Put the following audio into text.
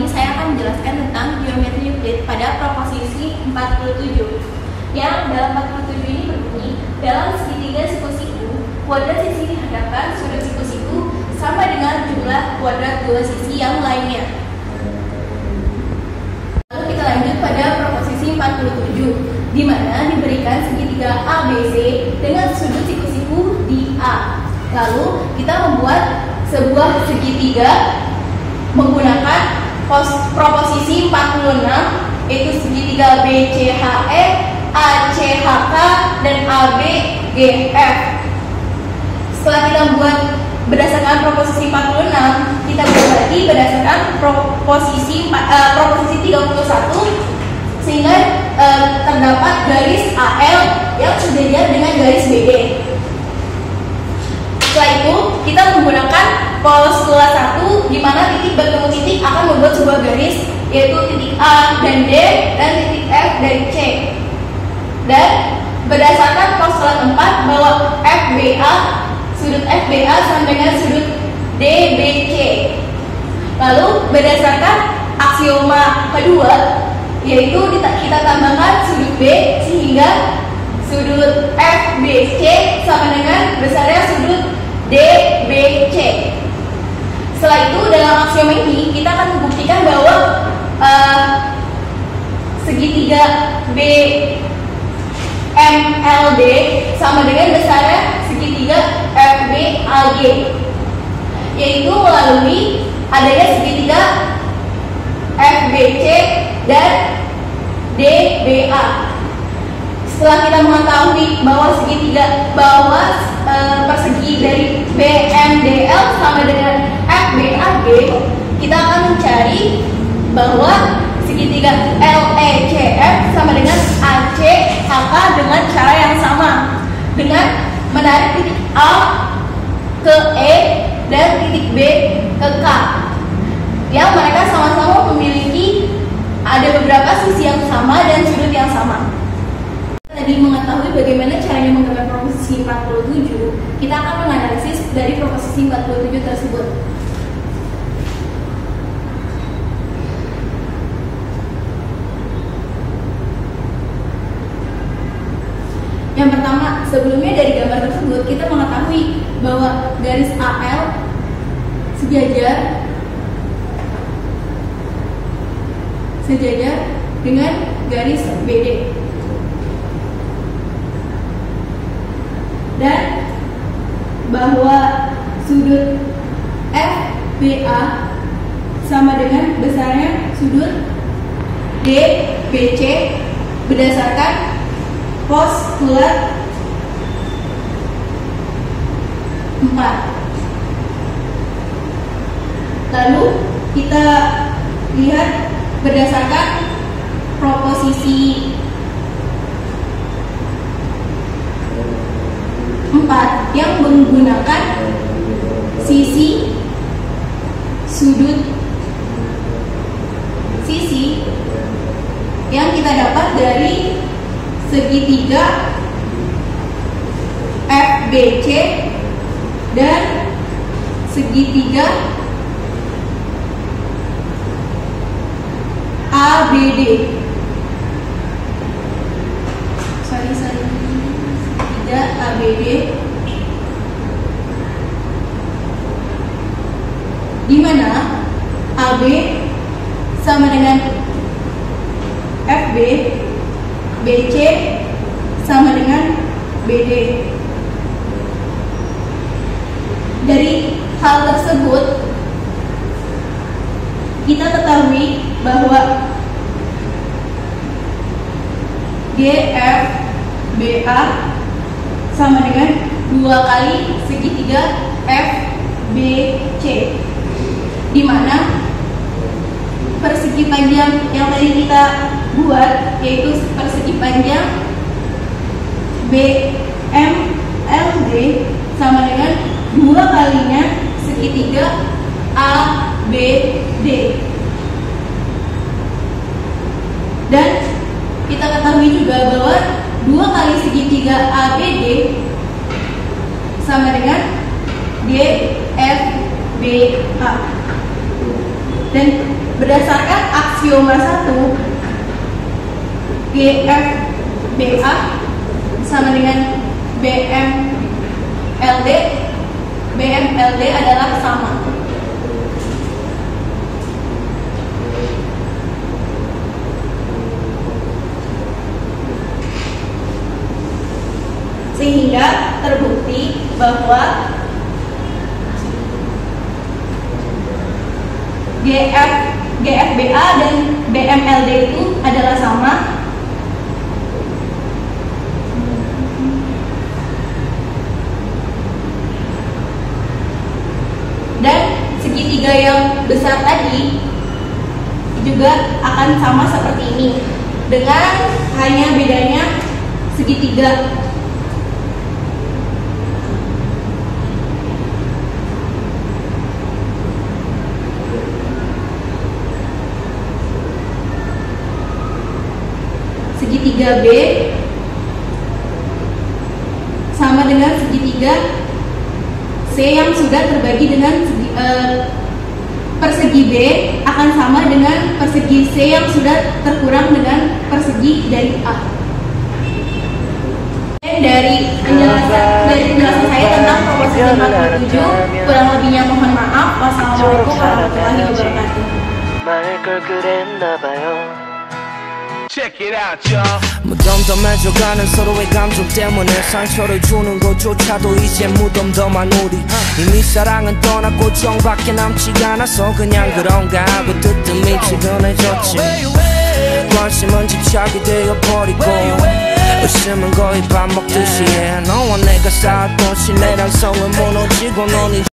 ini saya akan menjelaskan tentang geometri Euclid pada proposisi 47 yang dalam 47 ini berbunyi dalam segitiga siku-siku kuadrat sisi dihadapkan sudut siku-siku sama dengan jumlah kuadrat dua sisi yang lainnya. Lalu kita lanjut pada proposisi 47 di mana diberikan segitiga ABC dengan sudut siku-siku di A. Lalu kita membuat sebuah segitiga menggunakan pos, proposisi 46 yaitu segitiga BCHE, ACHK dan ABGF. Setelah kita membuat berdasarkan proposisi 46, kita berbagi berdasarkan proposisi uh, proposisi 31 sehingga uh, terdapat garis AL yang sejajar dengan garis BD. Setelah itu, kita menggunakan postulat satu di mana titik bertemu titik akan membuat sebuah garis yaitu titik A dan D dan titik F dan C. Dan berdasarkan postulat 4 bahwa FBA sudut FBA sama dengan sudut DBC. Lalu berdasarkan aksioma kedua yaitu kita tambahkan sudut B sehingga sudut FBC sama dengan besarnya sudut DBC. Setelah itu dalam aksioma ini kita akan membuktikan bahwa uh, segitiga BMLD sama dengan besarnya segitiga FBAG yaitu melalui adanya segitiga FBC dan DBA. Setelah kita mengetahui bahwa segitiga bahwa e, persegi dari BMDL sama dengan Kita akan mencari bahwa segitiga LECF sama dengan ACHK dengan cara yang sama. Dengan menarik titik A ke E dan titik B ke K. Yang mereka sama-sama memiliki ada beberapa sisi yang sama dan sudut yang sama. Tadi mengetahui bagaimana caranya menggambar proposisi 47, kita akan menganalisis dari proposisi 47 tersebut. Yang pertama, sebelumnya dari gambar tersebut kita mengetahui bahwa garis AL sejajar sejajar dengan garis BD. dan bahwa sudut FBA sama dengan besarnya sudut DBC berdasarkan postulat 4 lalu kita lihat berdasarkan proposisi 4 yang menggunakan sisi sudut sisi yang kita dapat dari segitiga FBC dan segitiga ABD. Sorry, sorry. Segitiga ABD di mana AB sama dengan FB, BC sama dengan BD. Dari hal tersebut, kita ketahui bahwa GFBA sama dengan dua kali segitiga FBC di mana persegi panjang yang tadi kita buat yaitu persegi panjang BMLD sama dengan dua kalinya segitiga ABD dan kita ketahui juga bahwa dua kali segitiga ABD sama dengan GFBA dan berdasarkan aksioma 1 GFBA sama dengan BMLD BMLD adalah sama. Sehingga terbukti bahwa GF GFBA dan BMLD itu adalah sama dan segitiga yang besar tadi juga akan sama seperti ini. Dengan hanya bedanya segitiga. Segitiga B sama dengan segitiga C yang sudah terbagi dengan eh, persegi B akan sama dengan persegi C yang sudah terkurang dengan persegi dari A. Dan dari penjelasan dari penjelasan saya tentang proposisi 47 kurang lebihnya mohon maaf. Wassalamualaikum warahmatullahi wabarakatuh. Check it out, y'all. 무덤덤해져가는 서로의 감정 때문에 상처를 주는 것조차도 이제 무덤덤한 우리. 이미 사랑은 떠났고 정밖에 남지가 않아서 그냥 그런가 하고 뜨뜻미지근해졌지. 관심은 집착이 되어버리고 의심은 거의 밥 먹듯이 해. 너와 내가 쌓았던 신뢰랑 성은 무너지고 넌